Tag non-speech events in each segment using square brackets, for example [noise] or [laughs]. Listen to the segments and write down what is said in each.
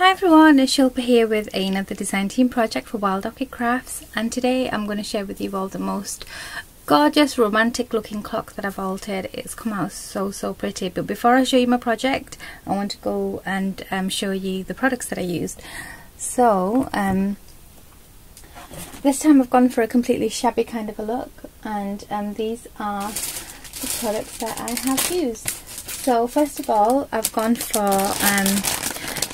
Hi everyone, it's Shilpa here with another design team project for Wild Orchid Crafts and today I'm going to share with you all the most gorgeous romantic looking clock that I've altered. It's come out so so pretty but before I show you my project I want to go and um, show you the products that I used. So um, this time I've gone for a completely shabby kind of a look and um, these are the products that I have used. So first of all I've gone for um,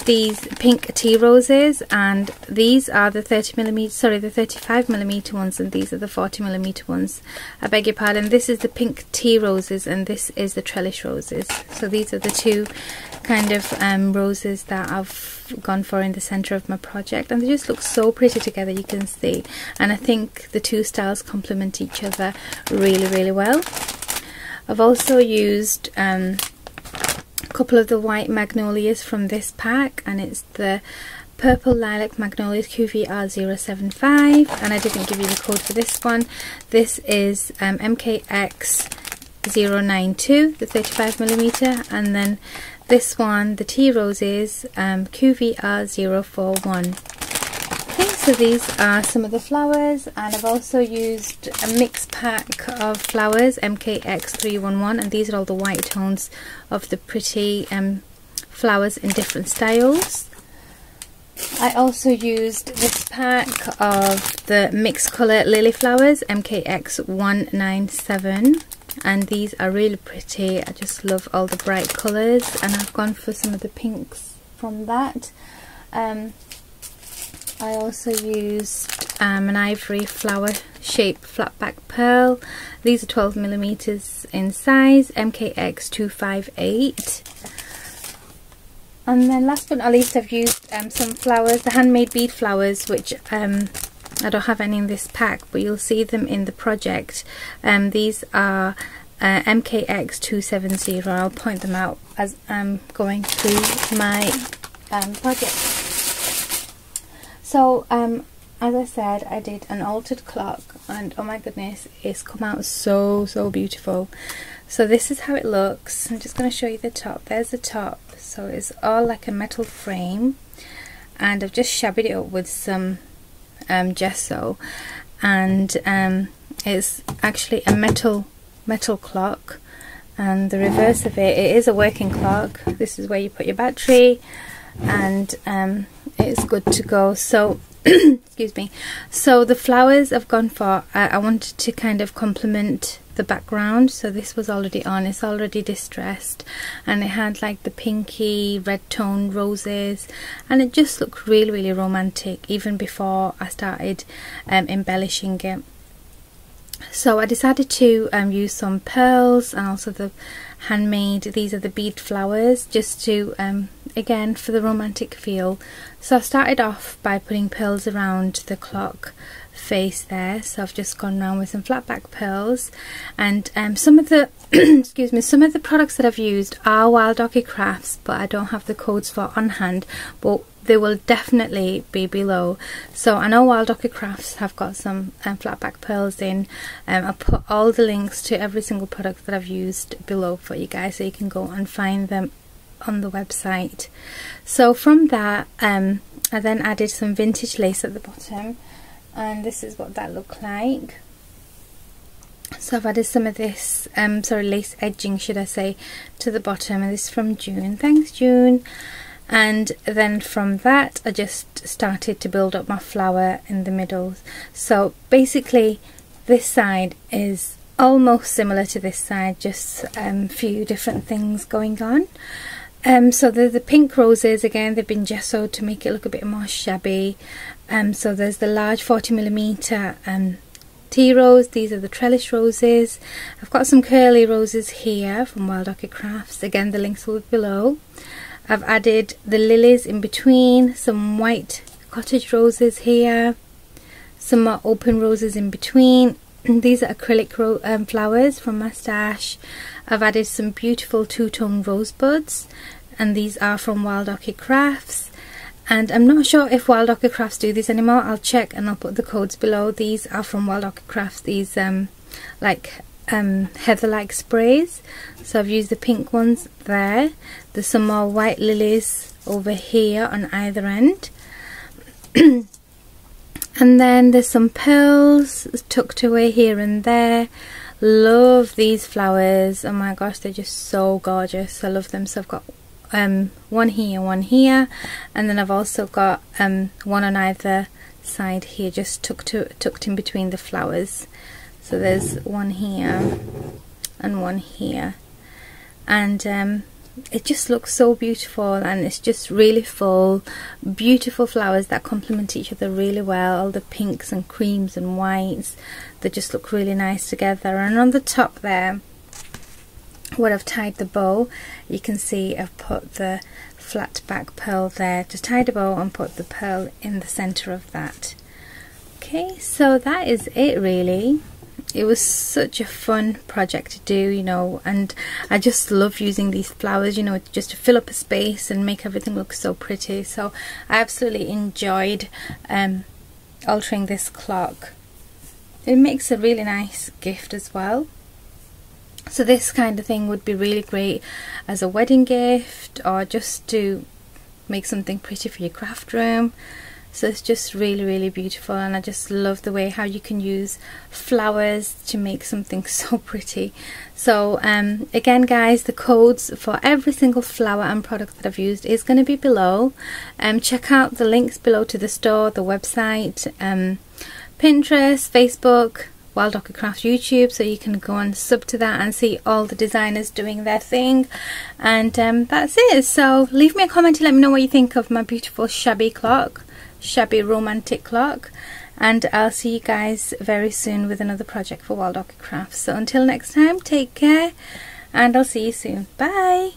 these pink tea roses and these are the 30 millimeter sorry the 35 millimeter ones and these are the 40 millimeter ones. I beg your pardon this is the pink tea roses and this is the trellis roses. So these are the two kind of um, roses that I've gone for in the center of my project and they just look so pretty together you can see. And I think the two styles complement each other really really well. I've also used um, couple of the white magnolias from this pack and it's the purple lilac magnolias QVR075 and I didn't give you the code for this one. This is um, MKX092 the 35 millimeter and then this one the tea roses um, QVR041 so these are some of the flowers and I've also used a mixed pack of flowers MKX311 and these are all the white tones of the pretty um, flowers in different styles. I also used this pack of the mixed colour lily flowers MKX197 and these are really pretty I just love all the bright colours and I've gone for some of the pinks from that um, I also used um, an ivory flower shaped flat back pearl. These are 12 millimeters in size, MKX 258. And then last but not least I've used um, some flowers, the handmade bead flowers which um, I don't have any in this pack but you'll see them in the project. Um, these are uh, MKX 270, I'll point them out as I'm going through my um, project. So, um, as I said, I did an altered clock and oh my goodness, it's come out so, so beautiful. So this is how it looks. I'm just going to show you the top. There's the top. So it's all like a metal frame and I've just shabbied it up with some um, gesso and um, it's actually a metal metal clock and the reverse of it, it is a working clock. This is where you put your battery and um, it's good to go. So [clears throat] excuse me. So the flowers I've gone for I, I wanted to kind of complement the background. So this was already on. It's already distressed. And it had like the pinky red tone roses. And it just looked really really romantic even before I started um, embellishing it. So I decided to um, use some pearls and also the handmade these are the bead flowers just to um, again for the romantic feel. So I started off by putting pearls around the clock face there. So I've just gone around with some flat back pearls. And um, some of the [clears throat] excuse me some of the products that I've used are Wild Orchid Crafts but I don't have the codes for on hand but they will definitely be below. So I know Wild Orchid Crafts have got some um, flat back pearls in. Um, I'll put all the links to every single product that I've used below for you guys so you can go and find them on the website. So from that um, I then added some vintage lace at the bottom and this is what that looked like. So I've added some of this um sorry lace edging should I say to the bottom and this is from June. Thanks June. And then from that I just started to build up my flower in the middle. So basically this side is almost similar to this side just a um, few different things going on um, so the, the pink roses again they've been gessoed to make it look a bit more shabby. Um, so there's the large 40 millimeter um, tea rose. These are the trellis roses. I've got some curly roses here from Wild Orchid Crafts. Again the links will be below. I've added the lilies in between, some white cottage roses here, some more open roses in between. [clears throat] These are acrylic um, flowers from my stash. I've added some beautiful two-tone rosebuds and these are from Wild Orchid Crafts. And I'm not sure if Wild Orchid Crafts do these anymore. I'll check and I'll put the codes below. These are from Wild Orchid Crafts. These um, like um, heather-like sprays so I've used the pink ones there there's some more white lilies over here on either end [clears throat] and then there's some pearls tucked away here and there love these flowers oh my gosh they're just so gorgeous I love them so I've got um, one here one here. And then I've also got um, one on either side here just tucked, to, tucked in between the flowers. So there's one here and one here. And um, it just looks so beautiful and it's just really full. Beautiful flowers that complement each other really well. All the pinks and creams and whites they just look really nice together. And on the top there where I've tied the bow. You can see I've put the flat back pearl there. To tie the bow and put the pearl in the center of that. Okay so that is it really. It was such a fun project to do you know and I just love using these flowers you know just to fill up a space and make everything look so pretty. So I absolutely enjoyed um, altering this clock. It makes a really nice gift as well so this kind of thing would be really great as a wedding gift or just to make something pretty for your craft room. So it's just really really beautiful and I just love the way how you can use flowers to make something [laughs] so pretty. So um, again guys the codes for every single flower and product that I've used is going to be below. Um, check out the links below to the store the website um, Pinterest Facebook Wild Orchid Craft YouTube so you can go and sub to that and see all the designers doing their thing and um, that's it so leave me a comment to let me know what you think of my beautiful shabby clock shabby romantic clock and I'll see you guys very soon with another project for Wild Orchid Crafts. So until next time, take care and I'll see you soon. Bye!